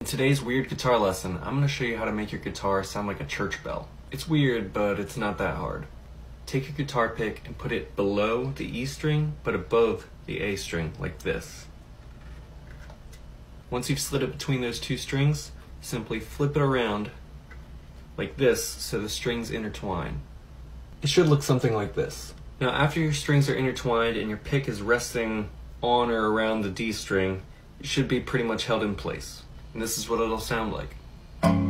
In today's weird guitar lesson, I'm going to show you how to make your guitar sound like a church bell. It's weird, but it's not that hard. Take your guitar pick and put it below the E string, but above the A string, like this. Once you've slid it between those two strings, simply flip it around like this so the strings intertwine. It should look something like this. Now after your strings are intertwined and your pick is resting on or around the D string, it should be pretty much held in place. And this is what it'll sound like.